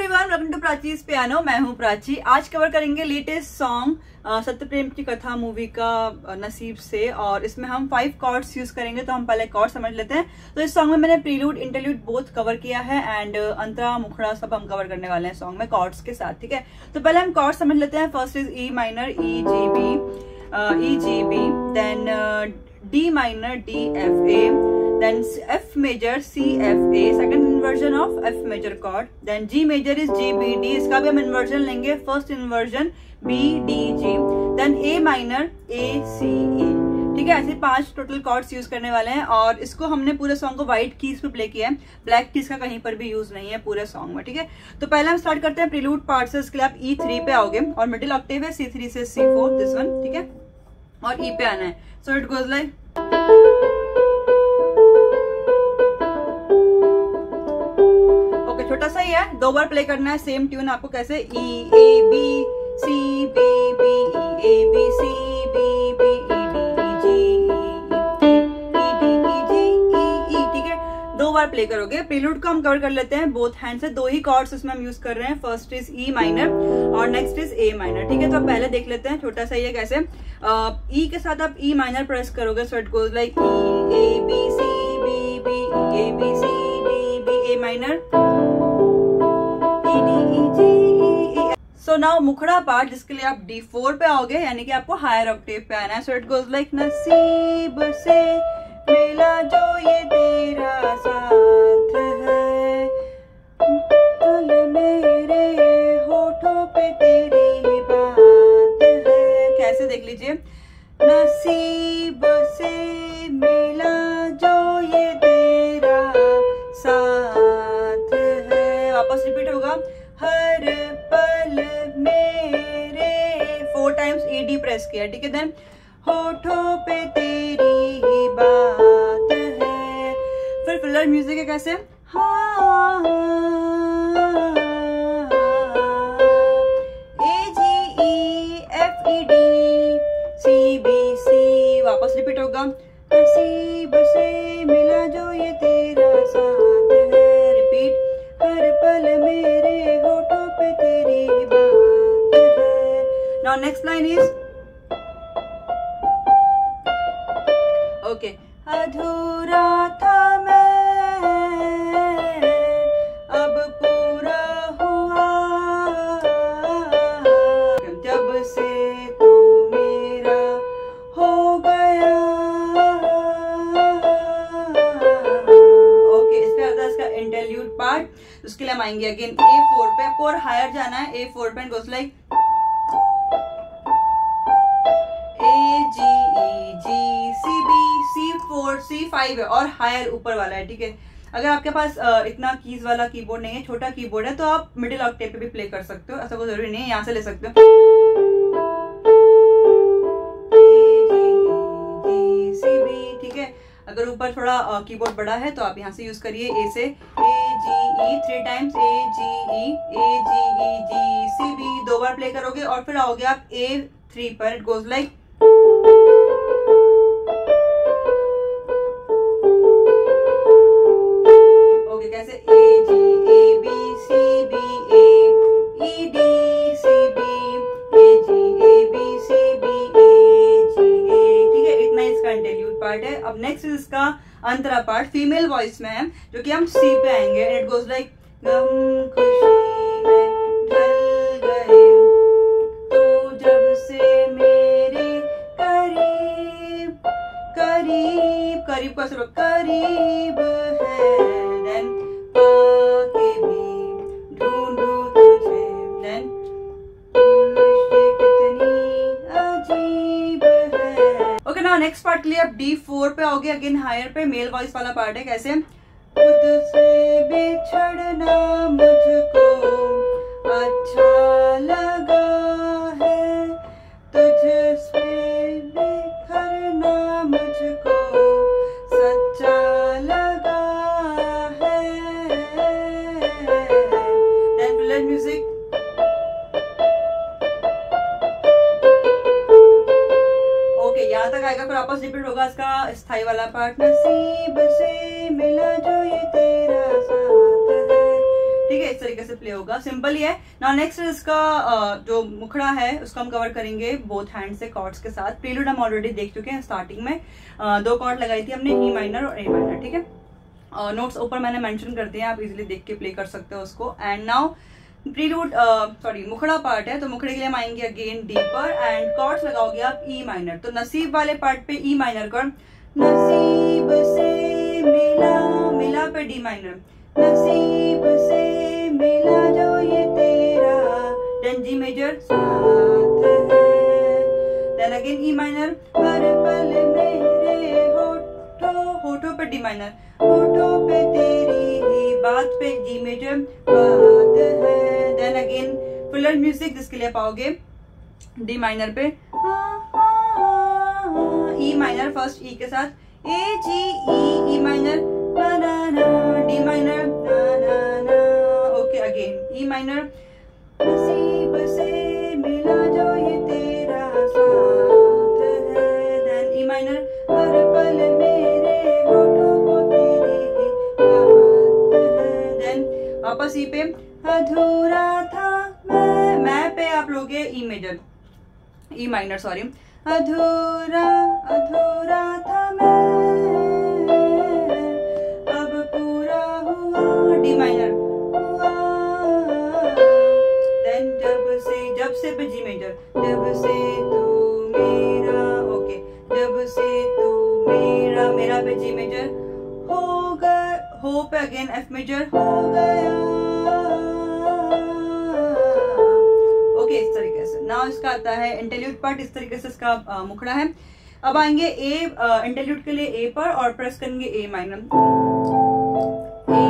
Everyone welcome to Prachi's piano मैं हूँ प्राची। आज कवर करेंगे लेटेस्ट सॉन्ग सत्य प्रेम की कथा मूवी का नसीब से, और इसमें हम फाइव कॉर्ड्स यूज़ करेंगे तो हम पहले कॉर्ड समझ लेते हैं। तो इस सॉन्ग में मैंने प्रीलूड इंटरल्यूड बोथ कवर किया है एंड अंतरा, मुखड़ा सब हम कवर करने वाले हैं सॉन्ग में कॉर्ड्स के साथ, ठीक है? तो पहले हम कॉर्ड समझ लेते हैं। First is E minor E G B E G B then D minor D F A then F major, C F A, second inversion of F major chord. Then G major is G, B, D. इसका भी हम inversion लेंगे. First inversion, B, D, G. Then A minor, A, C E. ठीक है? ऐसे पाँच total chords use करने वाले हैं और इसको हमने पूरे सॉन्ग को व्हाइट कीज पे प्ले किया है. ब्लैक कीज का कहीं पर भी यूज़ नहीं है पूरे सॉन्ग में, ठीक है? तो पहले हम स्टार्ट करते हैं प्रीलूड पार्ट से इसके लिए. आप ई e थ्री पे आओगे और मिडिल ऑक्टेव है. सी थ्री से सी फोर दिस वन ठीक है? और ई e पे आना है. सो इट गोज लाइक छोटा सा ही है। दो बार प्ले करना है सेम ट्यून आपको कैसे? E A B C B B E A B C play करोगे। प्रीलूड को हम कवर कर लेते हैं। बोथ हैंड से दो ही कॉर्ड्स उसमें हम यूज़ कर रहे हैं। फ़र्स्ट इज़ ई माइनर और नेक्स्ट इज़ ए माइनर ठीक है? तो पहले देख लेते हैं छोटा सा ये कैसे। ई के साथ आप ई माइनर प्रेस करोगे so it goes like E A B C B B A B C B B A minor so now मुखड़ा पार्ट जिसके लिए आप डी फोर पे आओगे, यानी कि आपको हायर ऑक्टेव पे आना है। सो इट गोज लाइक नसीब से मिला जो ये तेरा साथ है। मेरे होठों पे तेरी बात है। कैसे देख लीजिए? नसीब से मिला जो ये तेरा साथ है। वापस रिपीट होगा। हर पल मेरे। Four times A D press किया, ठीक है? देन होठों पे तेरी ही बात है। फिर फिलर म्यूज़िक है कैसे? हाँ ए है now next line is okay अधूरा था मैं, अब पूरा हुआ। जब से तू मेरा हो गया। ओके इस पे आता है इसका इंटरल्यूड पार्ट उसके लिए हम आएँगे अगेन ए फोर पे और हायर जाना है। ए फोर पे गोस लाइक सी फाइव है और हायर ऊपर वाला है, ठीक है? अगर आपके पास इतना कीज वाला कीबोर्ड नहीं है, छोटा कीबोर्ड है तो आप मिडिल ऑक्टेव पे भी प्ले कर सकते हो। ऐसा कोई ज़रूरी नहीं है, यहाँ से ले सकते हो। ठीक है? अगर ऊपर थोड़ा कीबोर्ड बड़ा है तो आप यहाँ से यूज़ करिए ए से A G E three times A G E A G E G C B दो बार प्ले करोगे और फिर आओगे आप ए थ्री पर it goes like part female voice में है जो कि हम सी पे आएँगे इट गोज लाइक गम खुशी में गए तो जब से मेरे करीब करीब करीब का करीब है। नेक्स्ट पार्ट के लिए आप डी फोर पे आओगे अगेन हायर पे मेल वॉइस वाला पार्ट है, कैसे? खुद से बिछड़ना वापस रिपीट होगा इसका स्थायी वाला पार्ट नसीब से मिला जो ये तेरा साथ है। ठीक है, इस तरीके से प्ले होगा। सिंपल ही है। ना नेक्स्ट इसका जो मुखड़ा है, उसको हम कवर करेंगे बोथ हैंड से कॉर्ड्स के साथ। प्रीलूड हम ऑलरेडी देख चुके हैं स्टार्टिंग में। दो कॉर्ड लगाई थी हमने ई माइनर और ए माइनर ठीक है? नोट्स ऊपर मैंने मेंशन कर दिए आप इजीली देख के प्ले कर सकते हो उसको। एंड नाउ प्रीलूड सॉरी मुखड़ा पार्ट है तो मुखड़े के लिए हम आएँगे अगेन डी पर एंड कॉर्ड्स लगाओगे आप ई माइनर तो नसीब वाले पार्ट पे ई माइनर कर. नसीब से मिला मिला पे डी माइनर नसीब से मिला जो ये तेरा देन जी मेजर साथ है. देन अगेन ई माइनर हर पल मेरे होठों होठों पे डी माइनर होठों पे तेरी बात पे G major then again filler music जिसके लिए पाओगे डी माइनर पे ई माइनर फ़र्स्ट ई के साथ। A G E E minor D minor okay again E minor E पे। अधूरा था मैं मैं पे आप लोगे E major E minor sorry अधूरा अधूरा था मैं। अब पूरा हुआ डी माइनर देन जब से जब से पे जी मेजर जब से तू मेरा ओके जब से तू मेरा मेरा पे जी मेजर हो गया हो पे अगेन एफ़ मेजर हो आता है इंटेल्यूट पार्ट इस तरीके से इसका मुखड़ा है अब आएँगे ए इंटेल्यूट के लिए ए पर और प्रेस करेंगे A minor A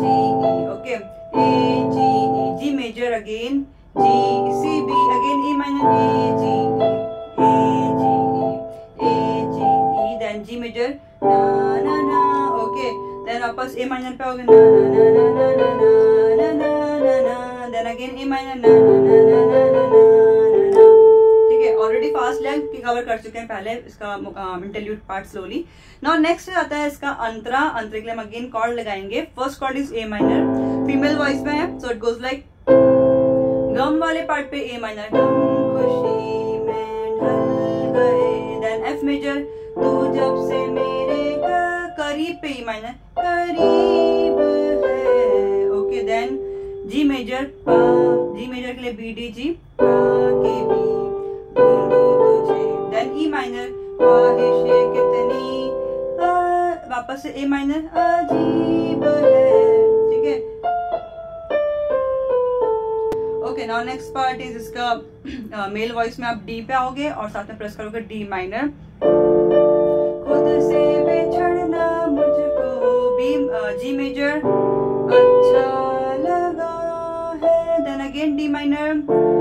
G E okay A G E G major again G C B again A minor A G A G E A G E then G major ना ना ना ओके देन वापस ए minor पे हो गया ना ना ना ना ना ना ना ना ना देन अगेन ए माइनर ना ना ना ना ना चुके हैं पहले इसका interlude part slowly now next आता है इसका अंतरा, अंतरे के लिए हम अगेन कॉर्ड लगाएँगे. First chord is A minor female voice में है सो इट गोज लाइक गम वाले पार्ट पे ए माइनर मेजर तू जब से मेरे करीब पे ई माइनर करीब है. Okay then G major G major के लिए बी डी जी माइनर ख्वाहिशें कितनी वापस से ए माइनर अजीब है। ठीक है? Okay now next part is इसका मेल वॉइस में आप डी पे आओगे और साथ में प्रेस करोगे डी माइनर खुद से बिछड़ना मुझको बी जी मेजर अच्छा लगा है। देन अगेन डी माइनर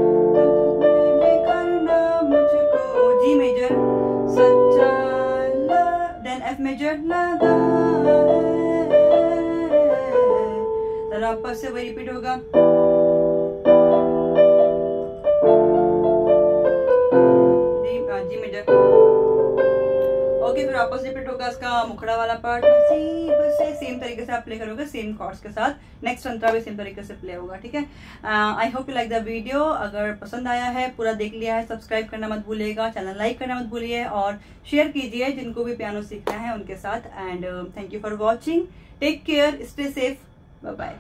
जब लगा है आपस से वही रिपीट होगा। डी हाँ, जी मेजर। ओके फिर वापस रिपीट होगा इसका मुखड़ा वाला पार्ट से सेम तरीके से आप प्ले करोगे सेम कॉर्ड्स के साथ। नेक्स्ट अंतरा भी सेम तरीके से प्ले होगा, ठीक है? I hope you like the video अगर पसंद आया है, पूरा देख लिया है सब्सक्राइब करना मत भूलिएगा चैनल लाइक करना मत भूलिए, और शेयर कीजिए जिनको भी पियानो सीखना है उनके साथ। And thank you for watching take care stay safe bye